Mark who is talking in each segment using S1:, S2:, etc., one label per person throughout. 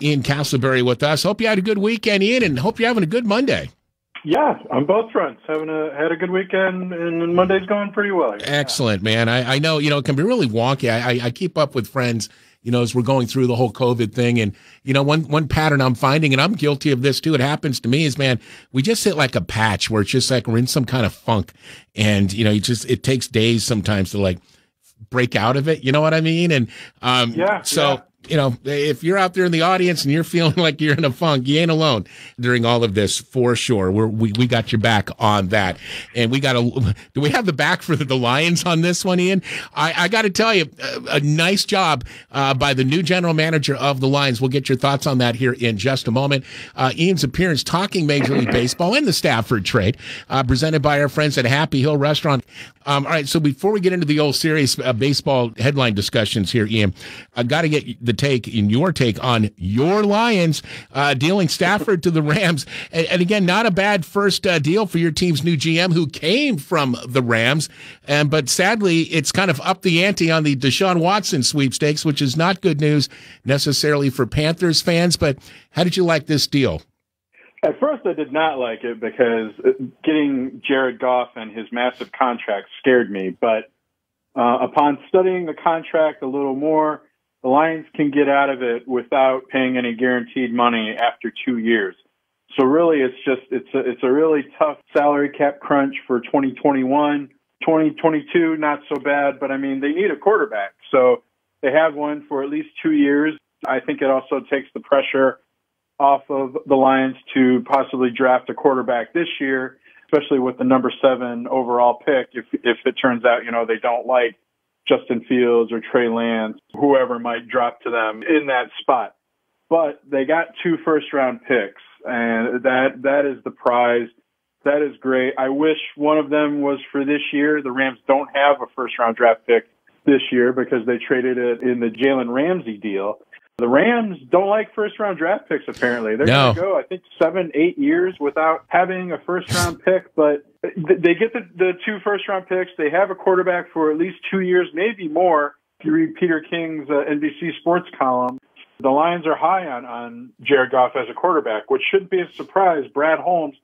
S1: Ian Casselberry with us. Hope you had a good weekend, Ian, and hope you're having a good Monday.
S2: Yeah, on both fronts. Having a had a good weekend, and Monday's going pretty well.
S1: Excellent, man. I, I know you know it can be really wonky. I, I, I keep up with friends you know, as we're going through the whole COVID thing. And, you know, one, one pattern I'm finding, and I'm guilty of this too, it happens to me is, man, we just hit like a patch where it's just like we're in some kind of funk. And, you know, it just, it takes days sometimes to like break out of it. You know what I mean? And, um,
S2: yeah,
S1: so,
S2: yeah
S1: you know, if you're out there in the audience and you're feeling like you're in a funk, you ain't alone during all of this for sure. We're, we we got your back on that, and we got a. Do we have the back for the, the Lions on this one, Ian? I, I got to tell you, a, a, nice job uh, by the new general manager of the Lions. We'll get your thoughts on that here in just a moment. Uh, Ian's appearance talking Major League Baseball and the Stafford trade, uh, presented by our friends at Happy Hill Restaurant. Um, all right, so before we get into the old serious uh, baseball headline discussions here, Ian, I got to get the take in your take on your Lions uh, dealing Stafford to the Rams, and, and, again, not a bad first uh, deal for your team's new GM who came from the Rams, and but sadly, it's kind of up the ante on the Deshaun Watson sweepstakes, which is not good news necessarily for Panthers fans. But how did you like this deal?
S2: At first, I did not like it because getting Jared Goff and his massive contract scared me. But uh, upon studying the contract a little more, the Lions can get out of it without paying any guaranteed money after two years. So really, it's just it's a, it's a really tough salary cap crunch for 2021, 2022, not so bad. But I mean, they need a quarterback, so they have one for at least two years. I think it also takes the pressure off of the Lions to possibly draft a quarterback this year, especially with the number seven overall pick. If if it turns out you know they don't like Justin Fields or Trey Lance, whoever might drop to them in that spot, but they got two first round picks, and that that is the prize. That is great. I wish one of them was for this year. The Rams don't have a first round draft pick this year because they traded it in the Jalen Ramsey deal. The Rams don't like first round draft picks, apparently. They're
S1: no.
S2: going to go, I think, seven, eight years without having a first round pick, but they get the, the two first round picks. They have a quarterback for at least two years, maybe more. If you read Peter King's uh, NBC Sports column, the Lions are high on, on Jared Goff as a quarterback, which shouldn't be a surprise. Brad Holmes,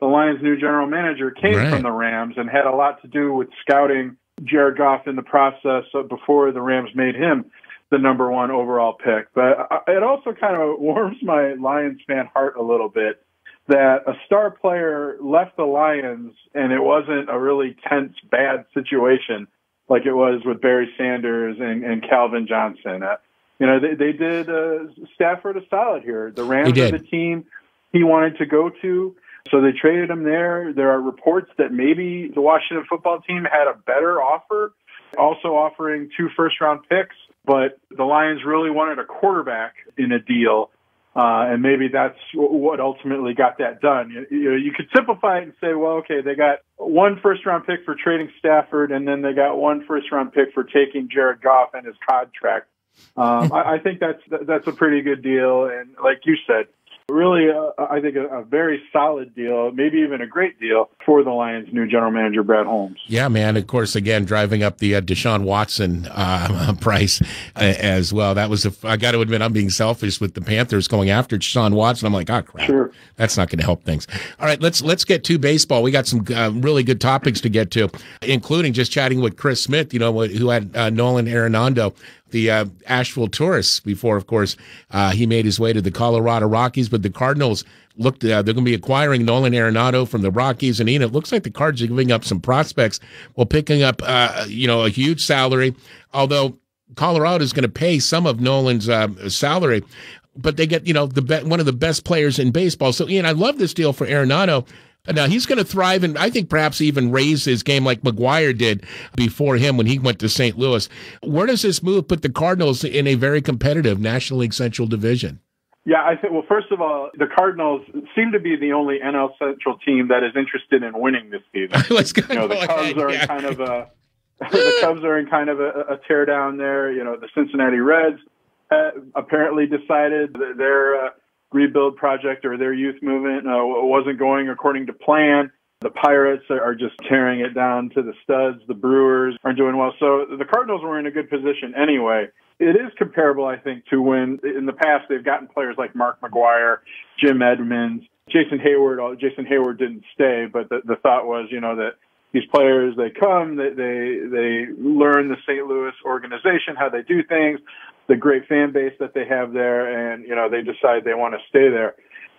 S2: the Lions' new general manager, came
S1: right.
S2: from the Rams and had a lot to do with scouting Jared Goff in the process before the Rams made him the number one overall pick. But it also kind of warms my Lions fan heart a little bit that a star player left the Lions and it wasn't a really tense, bad situation like it was with Barry Sanders and, and Calvin Johnson. Uh, you know, they, they did uh, Stafford a solid here. The Rams are the team he wanted to go to. So they traded him there. There are reports that maybe the Washington football team had a better offer, also offering two first round picks but the Lions really wanted a quarterback in a deal. Uh, and maybe that's what ultimately got that done. You, you, know, you could simplify it and say, well, okay, they got one first round pick for trading Stafford, and then they got one first round pick for taking Jared Goff and his contract. Um, I, I think that's that's a pretty good deal. And like you said, really, uh, I think a, a, very solid deal, maybe even a great deal for the Lions' new general manager, Brad Holmes.
S1: Yeah, man. Of course, again, driving up the uh, Deshaun Watson uh, price uh, as well. That was, a, I got to admit, I'm being selfish with the Panthers going after Deshaun Watson. I'm like, oh, crap.
S2: Sure.
S1: That's not going to help things. All right, let's let's get to baseball. We got some uh, really good topics to get to, including just chatting with Chris Smith, you know, who had uh, Nolan Arenado the uh, Asheville Tourists before, of course, uh, he made his way to the Colorado Rockies. But the Cardinals looked, uh, they're going to be acquiring Nolan Arenado from the Rockies. And Ian, it looks like the Cards are giving up some prospects while picking up, uh, you know, a huge salary. Although Colorado is going to pay some of Nolan's uh, salary. But they get, you know, the be- one of the best players in baseball. So, Ian, I love this deal for Arenado now he's going to thrive, and I think perhaps even raise his game like McGwire did before him when he went to St. Louis. Where does this move put the Cardinals in a very competitive National League Central division?
S2: Yeah, I think. Well, first of all, the Cardinals seem to be the only NL Central team that is interested in winning this season.
S1: Let's go.
S2: You know, the Cubs are yeah. in kind of a the Cubs are in kind of a, a tear down there. You know, the Cincinnati Reds uh, apparently decided they're. Uh, rebuild project or their youth movement uh, wasn't going according to plan. The Pirates are just tearing it down to the studs. The Brewers aren't doing well. So the Cardinals were in a good position anyway. it is comparable, I think, to when in the past they've gotten players like Mark McGwire, Jim Edmonds, Jason Heyward. Jason Heyward didn't stay, but the, the thought was, you know, that these players they come, they they they learn the St. Louis organization, how they do things, the great fan base that they have there, and you know they decide they want to stay there.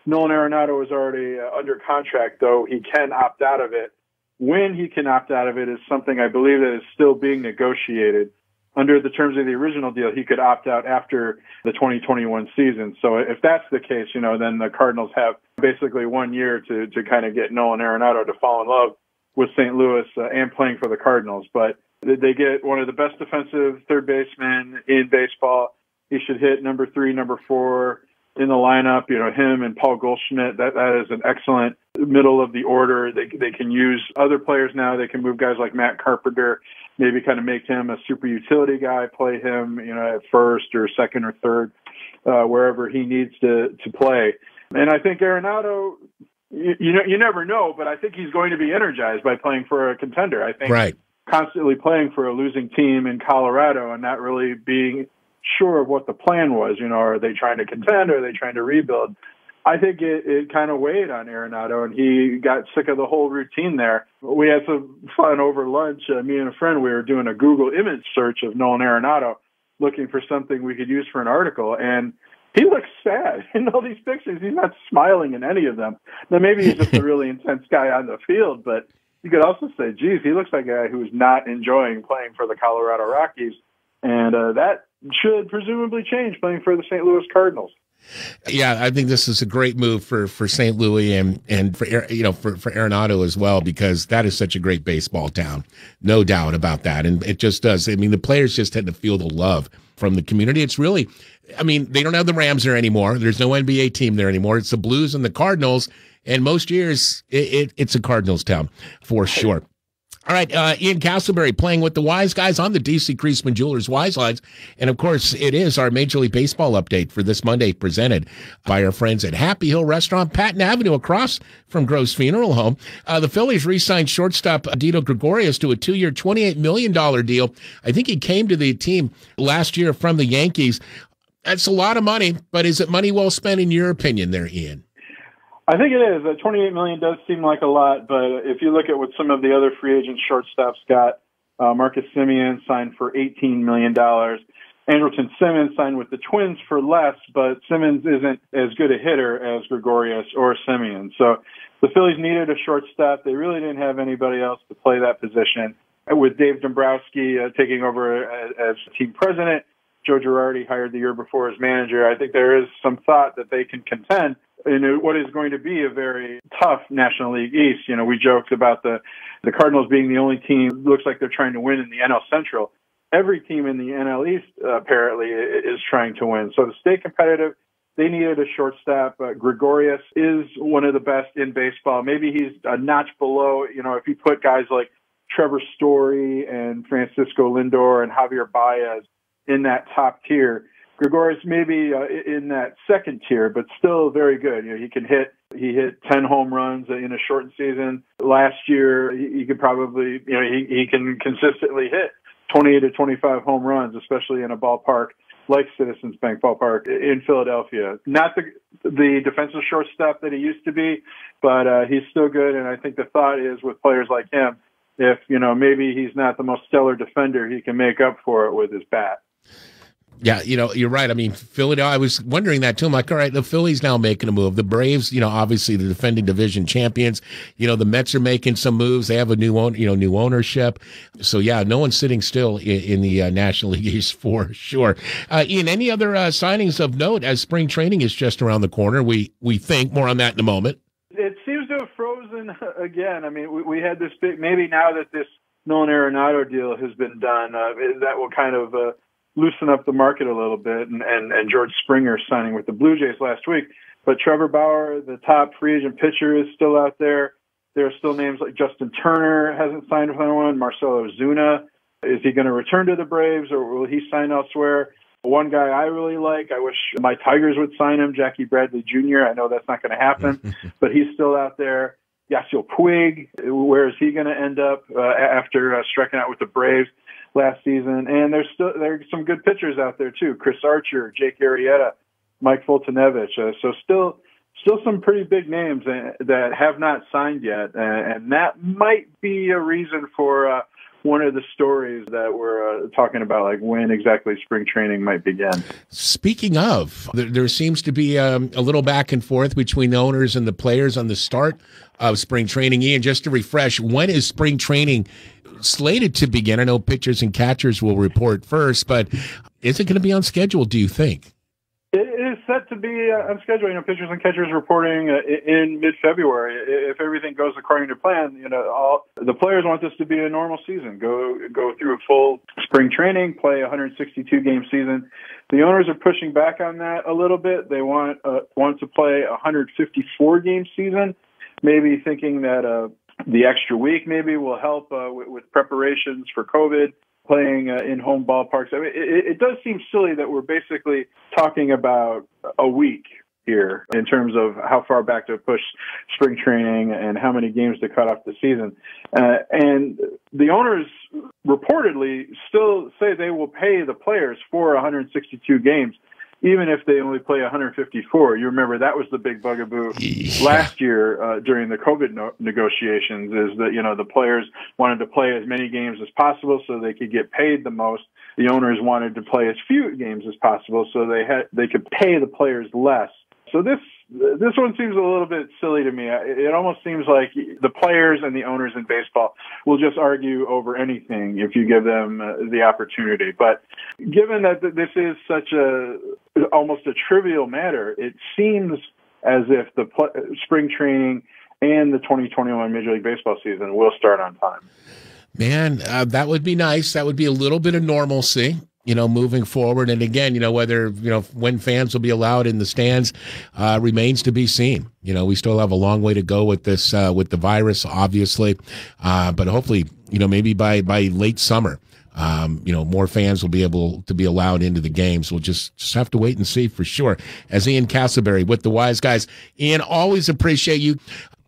S2: Nolan Arenado is already uh, under contract, though he can opt out of it. When he can opt out of it is something I believe that is still being negotiated under the terms of the original deal, he could opt out after the 2021 season. So if that's the case, you know, then the Cardinals have basically one year to to kind of get Nolan Arenado to fall in love with St. Louis uh, and playing for the Cardinals. But they get one of the best defensive third basemen in baseball. He should hit number three, number four in the lineup. You know, him and Paul Goldschmidt. That that is an excellent middle of the order. They they can use other players now. They can move guys like Matt Carpenter maybe kind of make him a super utility guy, play him, you know, at first or second or third, uh, wherever he needs to to play. And I think Arenado, you, you know, you never know, but I think he's going to be energized by playing for a contender. I think
S1: right.
S2: constantly playing for a losing team in Colorado and not really being sure of what the plan was. You know, are they trying to contend? Or are they trying to rebuild? I think it, it kind of weighed on Arenado, and he got sick of the whole routine there. We had some fun over lunch. Uh, me and a friend, we were doing a Google image search of Nolan Arenado, looking for something we could use for an article, and he looks sad in all these pictures. He's not smiling in any of them. Now, maybe he's just a really intense guy on the field, but you could also say, geez, he looks like a guy who's not enjoying playing for the Colorado Rockies. And uh, that should presumably change playing for the St. Louis Cardinals.
S1: Yeah, I think this is a great move for for St. Louis and and for you know for for Arenado as well because that is such a great baseball town, no doubt about that. And it just does. I mean, the players just tend to feel the love from the community. It's really, I mean, they don't have the Rams there anymore. There's no NBA team there anymore. It's the Blues and the Cardinals. And most years, it, it, it's a Cardinals town for sure. All right, uh, Ian Casselberry playing with the Wise Guys on the DC Kriesman Jewelers Wise Lines. And of course, it is our Major League Baseball update for this Monday, presented by our friends at Happy Hill Restaurant, Patton Avenue, across from Groce Funeral Home. Uh, the Phillies re signed shortstop Didi Gregorius to a two year, $28 million deal. I think he came to the team last year from the Yankees. That's a lot of money, but is it money well spent, in your opinion, there, Ian?
S2: I think it is. Uh, 28 million does seem like a lot, but if you look at what some of the other free agent shortstops got, uh, Marcus Semien signed for 18 million dollars. Andrelton Simmons signed with the Twins for less, but Simmons isn't as good a hitter as Gregorius or Semien. So the Phillies needed a shortstop. They really didn't have anybody else to play that position. With Dave Dombrowski uh, taking over as, as team president, Joe Girardi hired the year before as manager. I think there is some thought that they can contend in what is going to be a very tough National League East. You know, we joked about the the Cardinals being the only team looks like they're trying to win in the NL Central. Every team in the NL East apparently is trying to win. So to stay competitive, they needed a shortstop. Uh, Gregorius is one of the best in baseball. Maybe he's a notch below. You know, if you put guys like Trevor Story and Francisco Lindor and Javier Baez in that top tier, Gregorius maybe uh, in that second tier, but still very good. You know, he can hit. He hit 10 home runs in a shortened season. Last year, he, he could probably, you know, he, he can consistently hit 20 to 25 home runs, especially in a ballpark like Citizens Bank Ballpark in Philadelphia. Not the the defensive shortstop that he used to be, but uh, he's still good. And I think the thought is with players like him, if you know maybe he's not the most stellar defender, he can make up for it with his bat.
S1: Yeah, you know, you're right. I mean, Philadelphia, I was wondering that too. I'm like, all right, the Phillies now making a move. The Braves, you know, obviously the defending division champions. You know, the Mets are making some moves. They have a new own, you know, new ownership. So yeah, no one's sitting still in, in the uh, National League East for sure. Uh, Ian, any other uh, signings of note as spring training is just around the corner? We we think more on that in a moment.
S2: It seems to have frozen again. I mean, we, we had this big. Maybe now that this Nolan Arenado deal has been done, uh, that will kind of uh, loosen up the market a little bit, and, and, and George Springer signing with the Blue Jays last week. But Trevor Bauer, the top free agent pitcher, is still out there. There are still names like Justin Turner hasn't signed with anyone. Marcell Ozuna, is he going to return to the Braves or will he sign elsewhere? One guy I really like, I wish my Tigers would sign him, Jackie Bradley Jr. I know that's not going to happen, but he's still out there. Yasiel Puig, where is he going to end up uh, after uh, striking out with the Braves? Last season. And there's still there's some good pitchers out there too. Chris Archer, Jake Arrieta, Mike Foltynewicz. Uh, so still still some pretty big names uh, that have not signed yet, and that might be a reason for uh, one of the stories that we're uh, talking about, like when exactly spring training might begin.
S1: Speaking of, there, there seems to be um, a little back and forth between the owners and the players on the start of spring training. Ian, just to refresh, when is spring training slated to begin? I know pitchers and catchers will report first, but is it going to be on schedule, do you think?
S2: It is set to be uh, on schedule. You know, pitchers and catchers reporting uh, in mid-February. If everything goes according to plan, you know, all the players want this to be a normal season. Go go through a full spring training, play a 162 game season. The owners are pushing back on that a little bit. They want uh, want to play a 154 game season. Maybe thinking that uh, the extra week maybe will help uh, with, with preparations for COVID playing uh, in home ballparks. I mean, it, it does seem silly that we're basically talking about a week here in terms of how far back to push spring training and how many games to cut off the season. Uh, and the owners reportedly still say they will pay the players for 162 games even if they only play 154. You remember that was the big bugaboo yeah. last year uh, during the COVID no- negotiations is that, you know, the players wanted to play as many games as possible so they could get paid the most. The owners wanted to play as few games as possible so they had, they could pay the players less. So this this one seems a little bit silly to me. It almost seems like the players and the owners in baseball will just argue over anything if you give them uh, the opportunity. But given that this is such a almost a trivial matter, it seems as if the pl- spring training and the 2021 Major League Baseball season will start on time.
S1: Man, uh, that would be nice. That would be a little bit of normalcy you know, moving forward. And again, you know, whether, you know, when fans will be allowed in the stands uh, remains to be seen. You know, we still have a long way to go with this, uh, with the virus, obviously. Uh, but hopefully, you know, maybe by, by late summer, um, you know, more fans will be able to be allowed into the games. We'll just, just have to wait and see for sure. As Ian Casselberry with the Wise Guys. Ian, always appreciate you.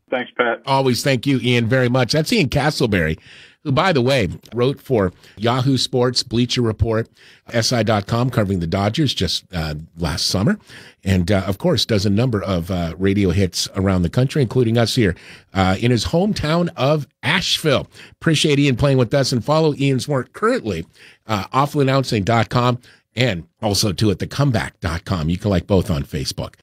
S2: Thanks, Pat.
S1: Always thank you, Ian, very much. That's Ian Casselberry who, by the way, wrote for Yahoo Sports, Bleacher Report, SI.com, covering the Dodgers just uh, last summer. And uh, of course, does a number of uh, radio hits around the country, including us here uh, in his hometown of Asheville. Appreciate Ian playing with us and follow Ian's work currently, uh, awfulannouncing.com and also too at thecomeback.com. You can like both on Facebook.